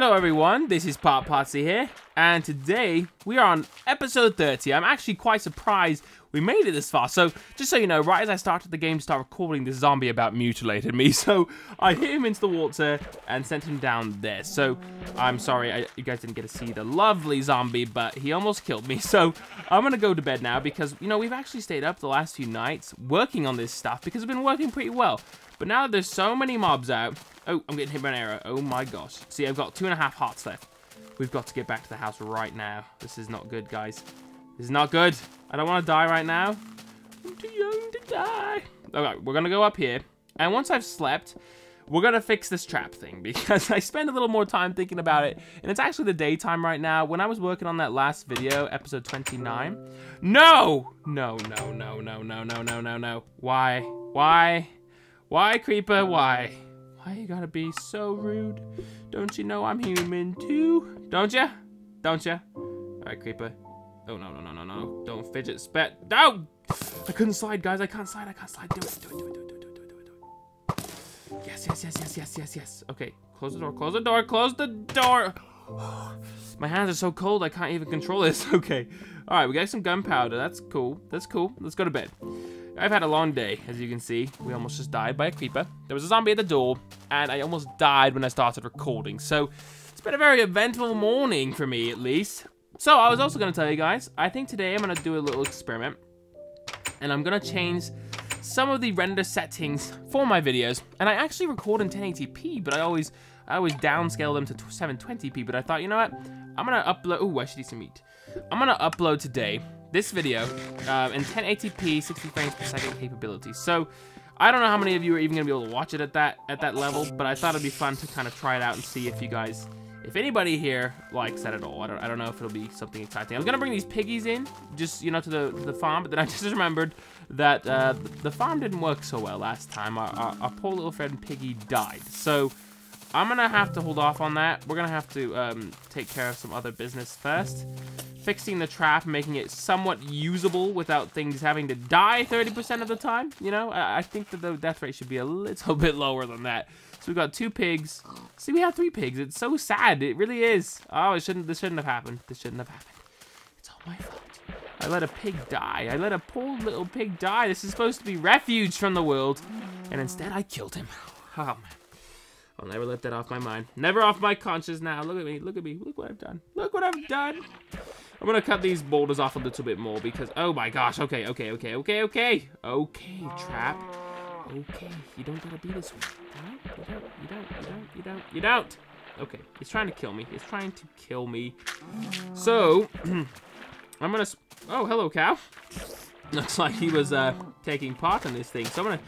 Hello everyone, this is Potpotsie here, and today we are on episode 30. I'm actually quite surprised we made it this far. So, just so you know, right as I started the game to start recording, this zombie about mutilated me. So, I hit him into the water and sent him down there. So, I'm sorry, I, you guys didn't get to see the lovely zombie, but he almost killed me. So, I'm gonna go to bed now because, you know, we've actually stayed up the last few nights working on this stuff because it's been working pretty well. But now that there's so many mobs out, oh, I'm getting hit by an arrow. Oh my gosh. See, I've got two and a half hearts left. We've got to get back to the house right now. This is not good, guys. This is not good. I don't want to die right now. I'm too young to die. Okay, we're going to go up here. And once I've slept, we're going to fix this trap thing because I spent a little more time thinking about it. And it's actually the daytime right now. When I was working on that last video, episode 29. No! No, no, no, no, no, no, no, no, no. Why? Why? Why, Creeper? Why? Why you gotta be so rude? Don't you know I'm human too? Don't ya? Don't ya? Alright, creeper. Oh, no, no, no, no, no. Don't fidget spat. No! I couldn't slide, guys. I can't slide. I can't slide. Do it, do it, do it, do it, do it, do it, do it, do it. Yes, yes, yes, yes, yes, yes, yes. Okay, close the door, close the door, close the door. My hands are so cold, I can't even control this. Okay. Alright, we got some gunpowder. That's cool. That's cool. Let's go to bed. I've had a long day, as you can see. We almost just died by a creeper. There was a zombie at the door, and I almost died when I started recording. So, it's been a very eventful morning for me, at least. So, I was also going to tell you guys, I think today I'm going to do a little experiment. And I'm going to change some of the render settings for my videos. And I actually record in 1080p, but I always I always downscale them to 720p. But I thought, you know what? I'm going to upload... Oh, I should eat some meat. I'm going to upload today this video uh, in 1080p, 60 frames per second capability. So I don't know how many of you are even gonna be able to watch it at that at that level, but I thought it'd be fun to kind of try it out and see if you guys, if anybody here likes that at all. I don't, I don't know if it'll be something exciting. I was gonna bring these piggies in, just you know, to the to the farm, but then I just remembered that uh, the farm didn't work so well last time. Our, our, our poor little friend Piggy died, so. I'm gonna have to hold off on that. We're gonna have to um, take care of some other business first fixing the trap, making it somewhat usable without things having to die 30% of the time. You know, I, I, think that the death rate should be a little bit lower than that. So we've got two pigs. See, we have three pigs. It's so sad. It really is. Oh, it shouldn't. This shouldn't have happened. This shouldn't have happened. It's all my fault. I let a pig die. I let a poor little pig die. This is supposed to be refuge from the world, and instead I killed him. Oh man. I'll never let that off my mind. Never off my conscience now. Look at me. Look at me. Look what I've done. Look what I've done. I'm gonna cut these boulders off a little bit more because, oh my gosh, okay, okay, okay, okay, okay. Okay, trap. Okay, you don't gotta be this way. You don't, you don't, you don't, you don't, you don't. Okay, he's trying to kill me. He's trying to kill me. So, I'm gonna, oh, hello, cow. Looks like he was uh, taking part in this thing. So I'm gonna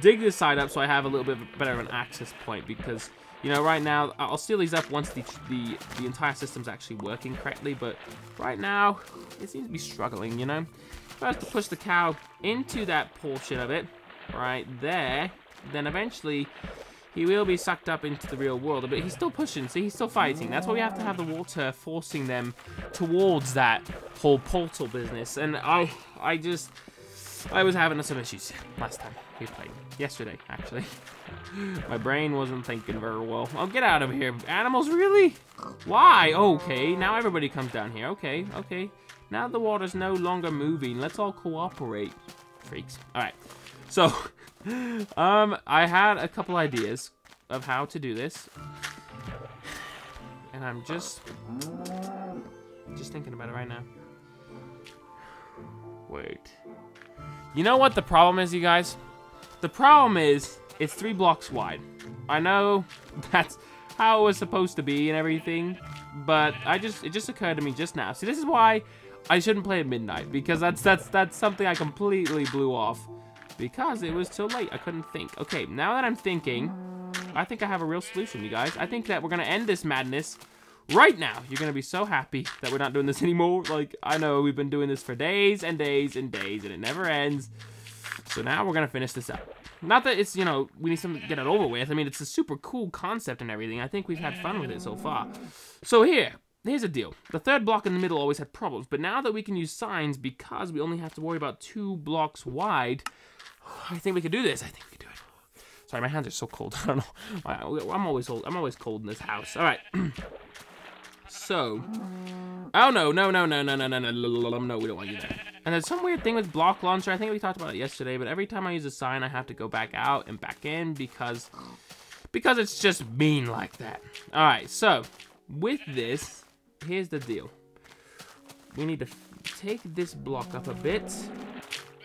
dig this side up so I have a little bit better of an access point because you know, right now, I'll seal these up once the, the, the entire system's actually working correctly, but right now, it seems to be struggling, you know? First to push the cow into that portion of it, right there, then eventually he will be sucked up into the real world, but he's still pushing, see, he's still fighting. That's why we have to have the water forcing them towards that whole portal business, and I, I just, I was having some issues last time we played. Yesterday, actually. My brain wasn't thinking very well. Oh, get out of here. Animals, really? Why? Okay, now everybody comes down here. Okay, okay. Now the water's no longer moving. Let's all cooperate. Freaks. Alright. So, um, I had a couple ideas of how to do this. And I'm just... Just thinking about it right now. Wait. You know what the problem is, you guys? The problem is, it's three blocks wide. I know that's how it was supposed to be and everything, but I just it just occurred to me just now. See, this is why I shouldn't play at midnight because that's that's that's something I completely blew off because it was too late. I couldn't think. Okay, now that I'm thinking, I think I have a real solution, you guys. I think that we're gonna end this madness right now. You're gonna be so happy that we're not doing this anymore. Like I know we've been doing this for days and days and days, and it never ends. So now we're gonna finish this up. Not that it's, you know, we need something to get it over with. I mean, it's a super cool concept and everything. I think we've had fun with it so far. So here, here's the deal. The third block in the middle always had problems, but now that we can use signs because we only have to worry about two blocks wide, I think we can do this. I think we can do it. Sorry, my hands are so cold. I don't know. I'm always cold. I'm always cold in this house. All right. so, oh no, no, no, no, no, no, no, no, no, we don't want you there. And there's some weird thing with BlockLauncher. I think we talked about it yesterday, but every time I use a sign, I have to go back out and back in because because it's just mean like that. All right, so with this, here's the deal. We need to take this block up a bit.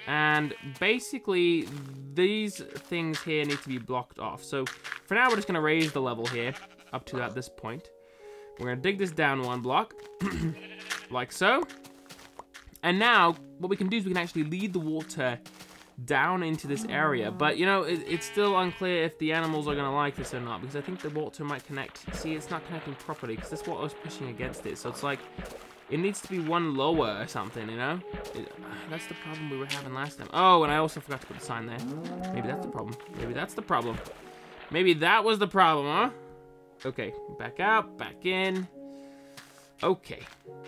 And basically, these things here need to be blocked off. So for now, we're just going to raise the level here up to at this point. We're to dig this down one block, like so. And now, what we can do is we can actually lead the water down into this area. But, you know, it, it's still unclear if the animals are going to like this or not. Because I think the water might connect. See, it's not connecting properly because this water is pushing against it. So it's like, it needs to be one lower or something, you know? It, that's the problem we were having last time. Oh, and I also forgot to put the sign there. Maybe that's the problem. Maybe that's the problem. Maybe that was the problem, huh? Okay, back out, back in. Okay,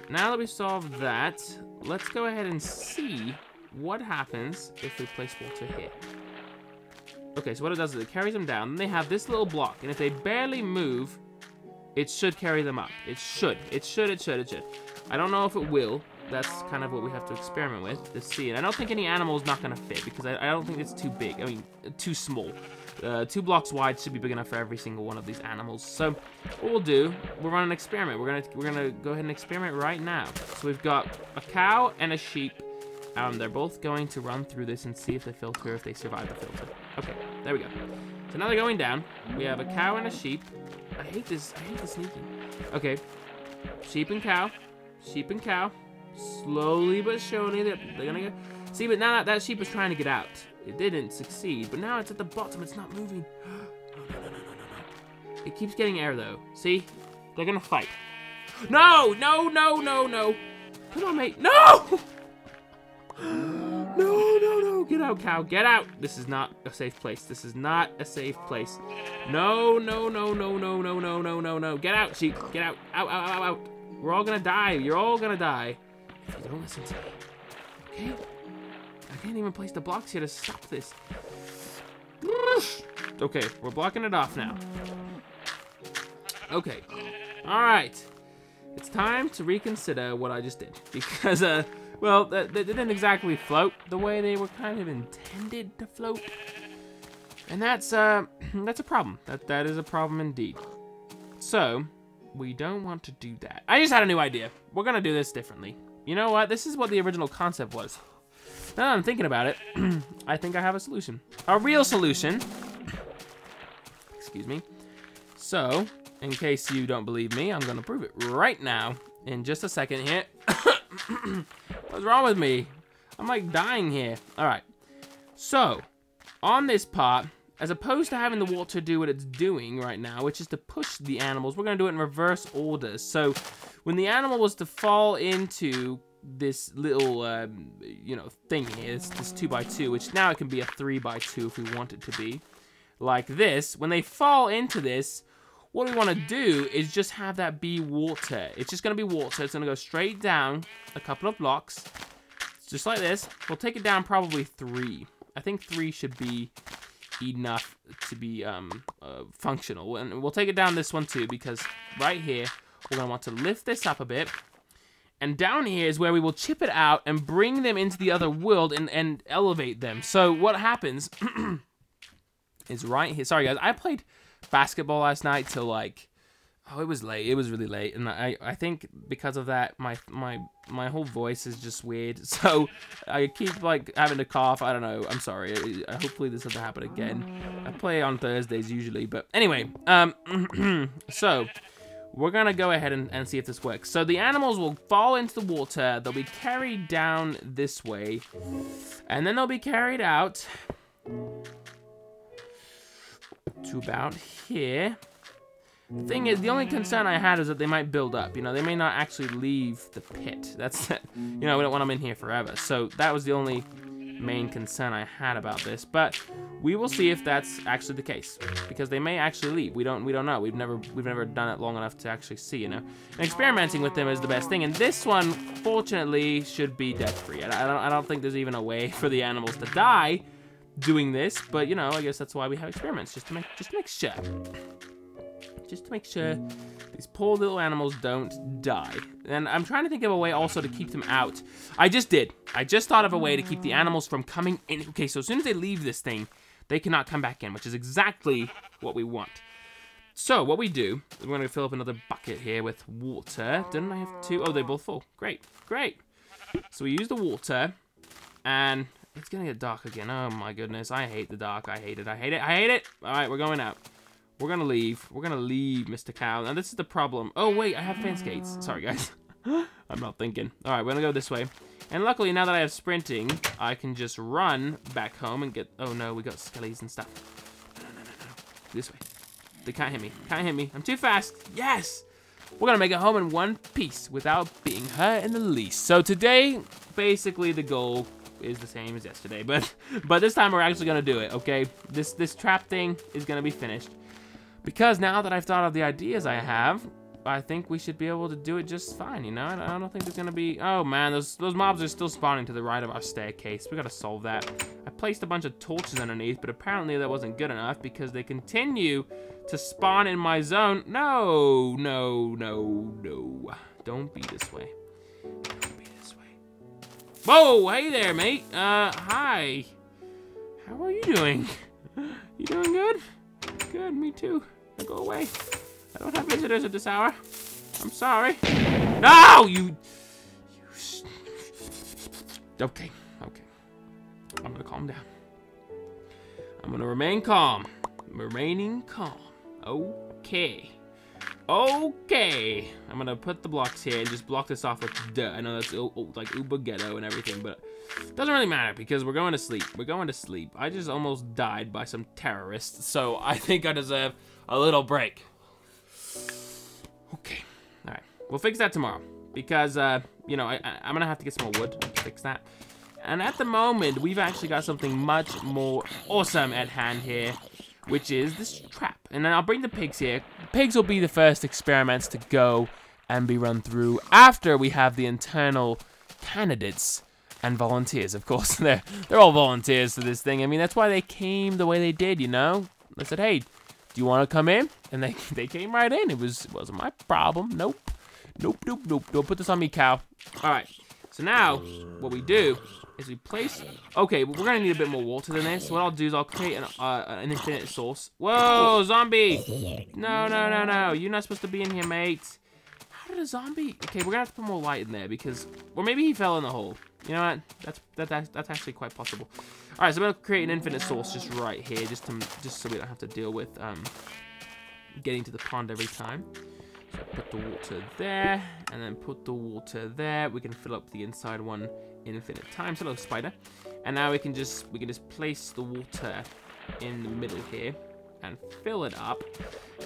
now that we've solved that, let's go ahead and see what happens if we place water here. Okay, so what it does is it carries them down. They have this little block, and if they barely move, it should carry them up. It should. It should, it should, it should. I don't know if it will. That's kind of what we have to experiment with to see. And I don't think any animal is not going to fit because I, I, don't think it's too big. I mean, too small. Uh, two blocks wide should be big enough for every single one of these animals. So what we'll do, we'll run an experiment. We're gonna we're gonna go ahead and experiment right now. So we've got a cow and a sheep. Um, they're both going to run through this and see if they filter, if they survive the filter. Okay, there we go. So now they're going down. We have a cow and a sheep. I hate this. I hate the sneaking. Okay, sheep and cow. Sheep and cow. Slowly but surely, they're, they're gonna get... See, but now that, that sheep was trying to get out. It didn't succeed, but now it's at the bottom. It's not moving. It keeps getting air, though. See? They're gonna fight. No! No, no, no, no! Come on, mate. No! No, no, no. Get out, cow. Get out. This is not a safe place. This is not a safe place. No, no, no, no, no, no, no, no, no, no. Get out, sheep. Get out. Out, out, out, out. We're all gonna die. You're all gonna die. Don't listen to me. Okay? I can't even place the blocks here to stop this. Okay, we're blocking it off now. Okay. Alright. It's time to reconsider what I just did. Because, uh, well, they, they didn't exactly float the way they were kind of intended to float. And that's, uh, that's a problem. That That is a problem indeed. So, we don't want to do that. I just had a new idea. We're gonna do this differently. You know what? This is what the original concept was. Now I'm thinking about it, I think I have a solution. A real solution. Excuse me. So, in case you don't believe me, I'm gonna prove it right now. In just a second here. What's wrong with me? I'm like dying here. All right. So, on this part, as opposed to having the water do what it's doing right now, which is to push the animals, we're to do it in reverse order. So when the animal was to fall into this little, um, you know, thing this, this 2x2, which now it can be a 3x2 if we want it to be, like this, when they fall into this, what we want to do is just have that be water. It's just going to be water. It's going to go straight down a couple of blocks, just like this. We'll take it down probably three. I think three should be enough to be um, uh, functional. And we'll take it down this one too, because right here, we're going to want to lift this up a bit. And down here is where we will chip it out and bring them into the other world and, and elevate them. So what happens is right here. Sorry, guys. I played basketball last night till like Oh, it was late. It was really late, and I I think because of that, my my my whole voice is just weird. So I keep like having to cough. I don't know. I'm sorry. Hopefully this doesn't happen again. I play on Thursdays usually, but anyway. Um. so we're gonna go ahead and, and see if this works. So the animals will fall into the water. They'll be carried down this way, and then they'll be carried out to about here. The thing is, the only concern I had is that they might build up. You know, they may not actually leave the pit. That's, you know, we don't want them in here forever. So that was the only main concern I had about this. But we will see if that's actually the case, because they may actually leave. We don't, we don't know. We've never, we've never done it long enough to actually see. You know, and experimenting with them is the best thing. And this one, fortunately, should be death-free. I, I don't, I don't think there's even a way for the animals to die doing this, but you know, I guess that's why we have experiments, just to make just to make sure. Just to make sure these poor little animals don't die. And I'm trying to think of a way also to keep them out. I just did. I just thought of a way to keep the animals from coming in. Okay, so as soon as they leave this thing, they cannot come back in, which is exactly what we want. So what we do, we're going to fill up another bucket here with water. Didn't I have two? Oh, they're both full. Great, great. So we use the water, and it's going to get dark again. Oh my goodness, I hate the dark. I hate it. I hate it. I hate it. All right, we're going out. We're going to leave. We're going to leave, Mr. Cow. Now, this is the problem. Oh, wait, I have fence gates. Sorry, guys. I'm not thinking. All right, we're going to go this way. And luckily, now that I have sprinting, I can just run back home and get... Oh, no, we got skellies and stuff. No, no, no, no. This way. They can't hit me. Can't hit me. I'm too fast. Yes! We're gonna make it home in one piece without being hurt in the least. So today, basically the goal is the same as yesterday, but but this time we're actually gonna do it, okay? This this trap thing is gonna be finished. Because now that I've thought of the ideas I have, I think we should be able to do it just fine, you know? I don't think there's gonna be... Oh, man, those, those mobs are still spawning to the right of our staircase. We gotta solve that. I placed a bunch of torches underneath, but apparently that wasn't good enough because they continue to spawn in my zone. No, no, no, no. Don't be this way. Don't be this way. Whoa, hey there, mate. Uh, hi. How are you doing? You doing good? Good, me too. Now go away. Don't have visitors at this hour. I'm sorry. No, you... you okay, okay. I'm gonna calm down. I'm gonna remain calm. remaining calm. Okay. Okay. I'm gonna put the blocks here and just block this off with duh. I know that's like uber ghetto and everything, but it doesn't really matter because we're going to sleep. We're going to sleep. I just almost died by some terrorists, so I think I deserve a little break. Okay. All right. We'll fix that tomorrow because, uh, you know, I, am going to have to get some more wood to fix that. And at the moment, we've actually got something much more awesome at hand here, which is this trap. And then I'll bring the pigs here. Pigs will be the first experiments to go and be run through after we have the internal candidates and volunteers, of course. they're, they're all volunteers to this thing. I mean, that's why they came the way they did, you know? They said, hey, do you want to come in? And they, they came right in. It, was, it wasn't my problem. Nope. Nope, nope, nope. Don't put this on me, cow. All right. So now, what we do is we place... Okay, we're going to need a bit more water than this. So What I'll do is I'll create an, uh, an infinite source. Whoa, zombie! No, no, no, no. You're not supposed to be in here, mate. How did a zombie... Okay, we're going to have to put more light in there because... Or maybe he fell in the hole. You know what? That's that, that's, that's actually quite possible. All right, so I'm gonna create an infinite source just right here, just to just so we don't have to deal with um, getting to the pond every time. So put the water there, and then put the water there. We can fill up the inside one infinite times. Hello, spider. And now we can just we can just place the water in the middle here and fill it up.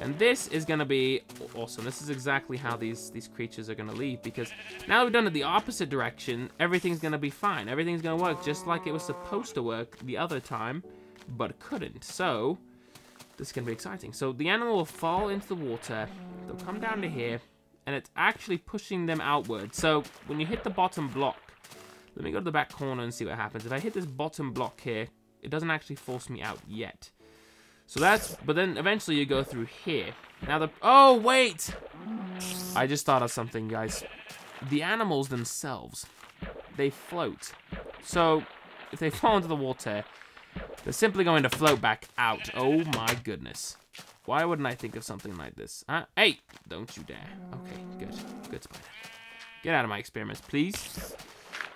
And this is to be awesome. This is exactly how these, these creatures are to leave because now we've done it the opposite direction, everything's to be fine. Everything's to work just like it was supposed to work the other time, but couldn't. So, this is to be exciting. So the animal will fall into the water, they'll come down to here, and it's actually pushing them outward. So when you hit the bottom block, let me go to the back corner and see what happens. If I hit this bottom block here, it doesn't actually force me out yet. So that's, but then eventually you go through here. Now the, oh wait! I just thought of something, guys. The animals themselves, they float. So, if they fall into the water, they're simply going to float back out. Oh my goodness. Why wouldn't I think of something like this? Huh? Hey, don't you dare. Okay, good. Good spider. Get out of my experiments, please.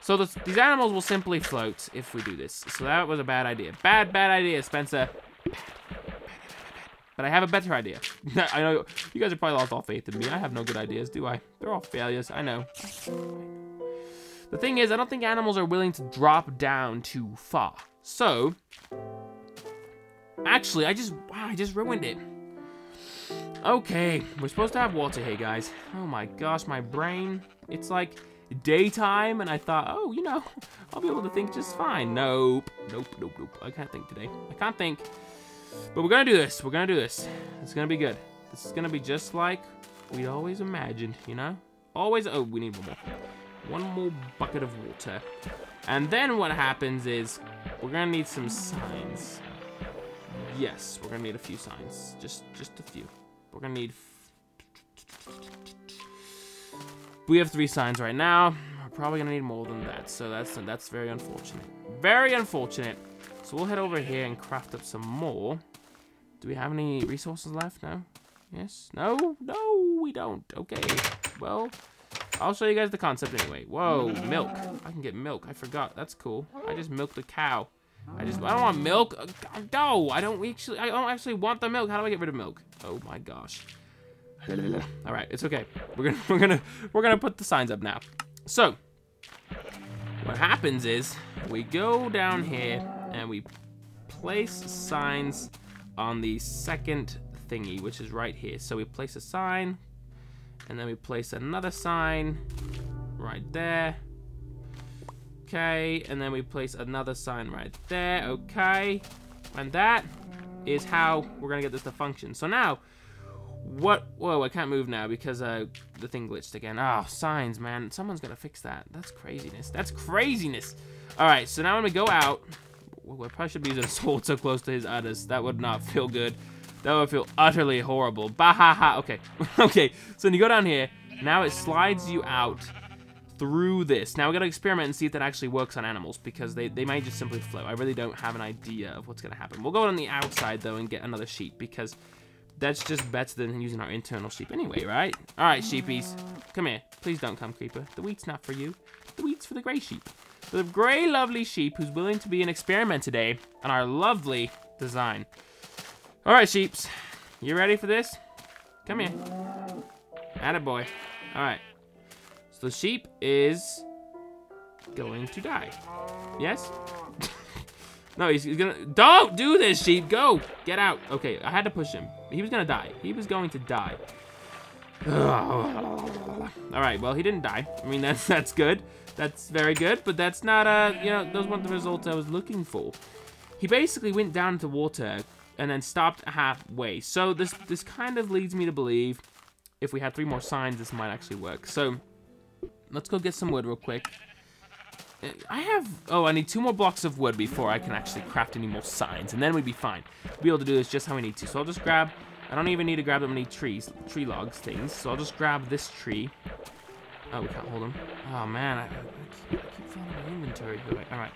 So this, these animals will simply float if we do this. So that was a bad idea. Bad, bad idea, Spencer. Bad. But I have a better idea. I know you guys have probably lost all faith in me. I have no good ideas, do I? They're all failures. I know. The thing is, I don't think animals are willing to drop down too far. So, actually, I just, wow, I just ruined it. Okay, we're supposed to have water here, guys. Oh my gosh, my brain, it's like daytime, and I thought, oh, you know, I'll be able to think just fine. Nope, nope, nope, nope. I can't think today. I can't think. But we're gonna do this. We're gonna do this. It's gonna be good. This is gonna be just like we always imagined, you know? Always, oh, we need one more. one more bucket of water. And then what happens is we're gonna need some signs. Yes, we're gonna need a few signs. Just just a few. We're gonna need we have three signs right now. We're probably gonna need more than that, so that's that's very unfortunate. Very unfortunate. So we'll head over here and craft up some more. Do we have any resources left? No? Yes? No? No, we don't. Okay. Well, I'll show you guys the concept anyway. Whoa, milk. I can get milk. I forgot. That's cool. I just milked a cow. I just, I don't want milk. Uh, no, I don't actually, I don't actually want the milk. How do I get rid of milk? Oh my gosh. All right, it's okay. We're gonna, we're gonna, we're gonna put the signs up now. So, what happens is we go down here and we place signs on the second thingy, which is right here. So we place a sign, and then we place another sign right there. Okay, and then we place another sign right there. Okay, and that is how we're gonna get this to function. So now, what? Whoa, I can't move now because uh, the thing glitched again. Oh, signs, man. Someone's gotta fix that. That's craziness. That's craziness. All right, so now when we go out, we probably should be using a sword so close to his udders. That would not feel good. That would feel utterly horrible. Bahaha. Okay. okay. So when you go down here, now it slides you out through this. Now we gotta experiment and see if that actually works on animals because they, they may just simply float. I really don't have an idea of what's gonna happen. We'll go on the outside though and get another sheep because that's just better than using our internal sheep anyway, right? All right, sheepies, come here. Please don't come, creeper. The wheat's not for you. The wheat's for the gray sheep. The gray lovely sheep who's willing to be an experiment today on our lovely design. All right, sheeps. You ready for this? Come here. Attaboy. All right. So the sheep is going to die. Yes? no, he's, he's, gonna... Don't do this, sheep. Go. Get out. Okay, I had to push him. He was gonna die. He was going to die. All right, well, he didn't die. I mean, that's that's good. That's very good, but that's not, uh, you know, those weren't the results I was looking for. He basically went down into water, and then stopped halfway. So this this kind of leads me to believe if we had three more signs, this might actually work. So let's go get some wood real quick. I have, oh, I need two more blocks of wood before I can actually craft any more signs, and then we'd be fine. We'll be able to do this just how we need to. So I'll just grab, I don't even need to grab that many trees, tree logs things, so I'll just grab this tree. Oh, we can't hold them. Oh, man, I, I, keep, I keep filling my inventory. All right,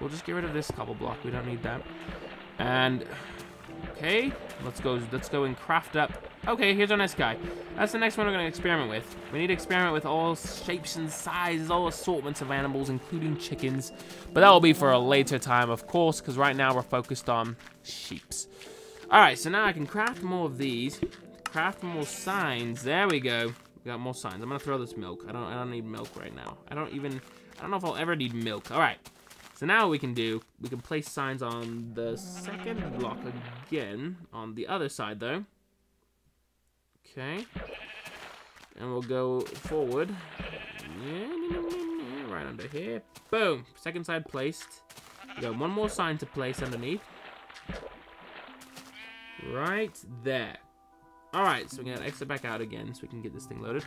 we'll just get rid of this cobble block. We don't need that. And Okay, let's go. Let's go and craft up. Okay, here's our next guy. That's the next one we're gonna experiment with. We need to experiment with all shapes and sizes, all assortments of animals, including chickens. But that will be for a later time, of course, because right now we're focused on sheeps. All right, so now I can craft more of these. Craft more signs. There we go. We got more signs. I'm gonna throw this milk. I don't. I don't need milk right now. I don't even. I don't know if I'll ever need milk. All right. So now we can do, we can place signs on the second block again, on the other side though. Okay. And we'll go forward. Right under here. Boom! Second side placed. We got one more sign to place underneath. Right there. Alright, so we're gonna exit back out again so we can get this thing loaded.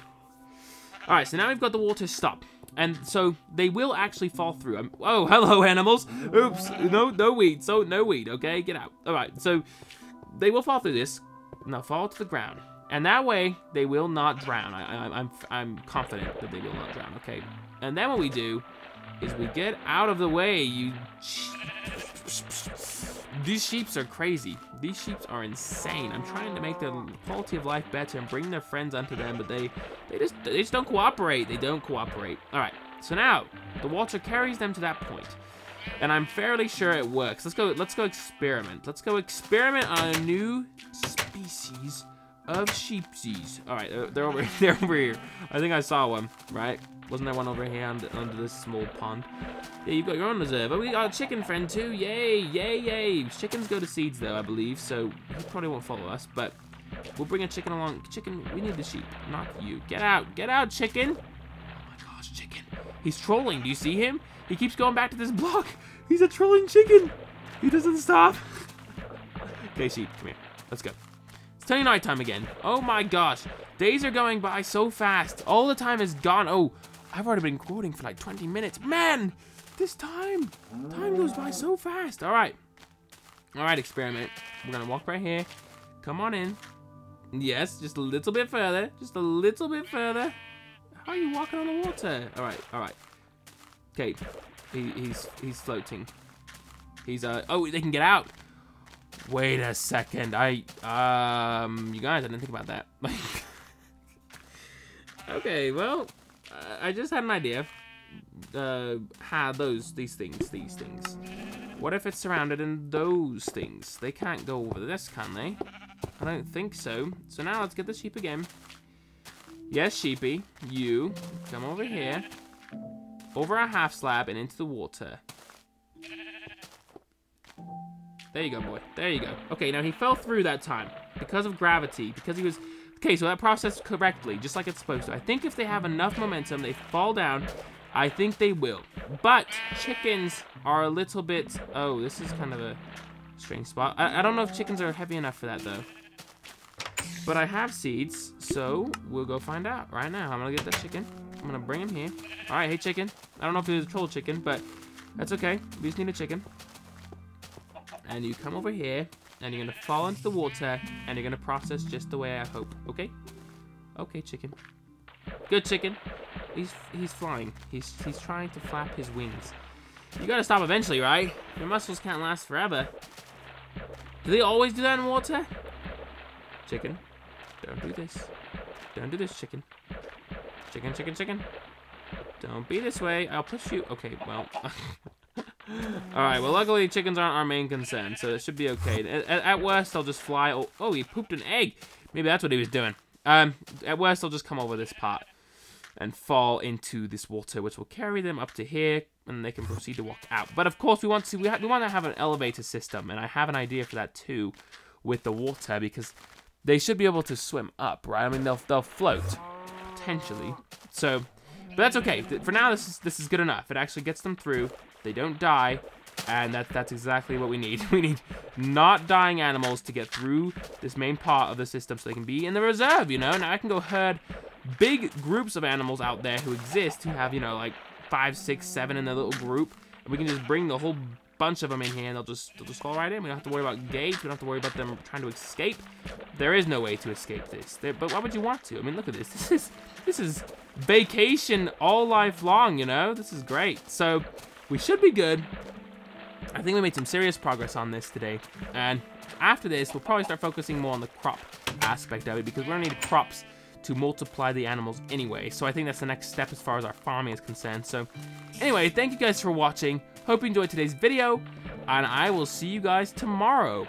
Alright, so now we've got the water stop. And so they will actually fall through. Um, oh, hello, animals. Oops. No, no weed. So, no weed, okay? Get out. Alright, so they will fall through this. Now, fall to the ground. And that way, they will not drown. I, I, I'm, I'm confident that they will not drown, okay? And then what we do is we get out of the way, you... These sheeps are crazy. These sheeps are insane. I'm trying to make their quality of life better and bring their friends onto them, but they, they just, they just don't cooperate. They don't cooperate. All right. So now the water carries them to that point, and I'm fairly sure it works. Let's go. Let's go experiment. Let's go experiment on a new species of sheepsies. All right, they're, over. They're over here. I think I saw one. Right. Wasn't there one over here under, under this small pond? Yeah, you've got your own reserve. Oh, we got a chicken friend too. Yay, yay, yay. Chickens go to seeds though, I believe, so he probably won't follow us, but we'll bring a chicken along. Chicken, we need the sheep, not you. Get out, get out, chicken. Oh my gosh, chicken. He's trolling. Do you see him? He keeps going back to this block. He's a trolling chicken. He doesn't stop. okay, sheep, come here. Let's go. It's turning night time again. Oh my gosh. Days are going by so fast. All the time is gone. Oh, I've already been recording for like 20 minutes. Man, this time, time goes by so fast. All right. All right, experiment. We're gonna walk right here. Come on in. Yes, just a little bit further. Just a little bit further. How are you walking on the water? All right, all right. Okay, he, he's he's floating. He's uh oh they can get out. Wait a second. I um you guys I didn't think about that. okay, well I just had an idea. Uh, how those these things these things. What if it's surrounded in those things? They can't go over this, can they? I don't think so. So now let's get the sheep again. Yes, sheepy, you come over here, over a half slab and into the water. There you go, boy. There you go. Okay, now he fell through that time because of gravity, because he was... Okay, so that processed correctly, just like it's supposed to. I think if they have enough momentum, they fall down, I think they will. But chickens are a little bit... Oh, this is kind of a strange spot. I, I don't know if chickens are heavy enough for that, though. But I have seeds, so we'll go find out right now. I'm going to get that chicken. I'm going to bring him here. All right, hey, chicken. I don't know if it was a troll chicken, but that's okay. We just need a chicken. And you come over here, and you're going to fall into the water, and you're going to process just the way I hope, okay? Okay, chicken. Good chicken. He's he's flying. He's he's trying to flap his wings. You gotta stop eventually, right? Your muscles can't last forever. Do they always do that in water? Chicken. Don't do this. Don't do this, chicken. Chicken, chicken, chicken. Don't be this way. I'll push you. Okay, well. Alright, well, luckily chickens aren't our main concern, so it should be okay. At, at worst, I'll just fly. Oh, oh, he pooped an egg. Maybe that's what he was doing. Um, at worst, I'll just come over this part and fall into this water, which will carry them up to here, and they can proceed to walk out. But of course, we want to we, we want to have an elevator system, and I have an idea for that too, with the water because they should be able to swim up, right? I mean, they'll they'll float potentially. So, but that's okay. For now, this is this is good enough. It actually gets them through. They don't die, and that that's exactly what we need. We need not dying animals to get through this main part of the system, so they can be in the reserve. You know, now I can go herd big groups of animals out there who exist who have, you know, like five, six, seven in their little group. And we can just bring the whole bunch of them in here and they'll just they'll just fall right in. We don't have to worry about gates. We don't have to worry about them trying to escape. There is no way to escape this. There, but why would you want to? I mean, look at this. This is this is vacation all life long, you know? This is great. So we should be good. I think we made some serious progress on this today. And after this, we'll probably start focusing more on the crop aspect of it because we're gonna need crops to multiply the animals anyway. So I think that's the next step as far as our farming is concerned. So anyway, thank you guys for watching. Hope you enjoyed today's video, and I will see you guys tomorrow.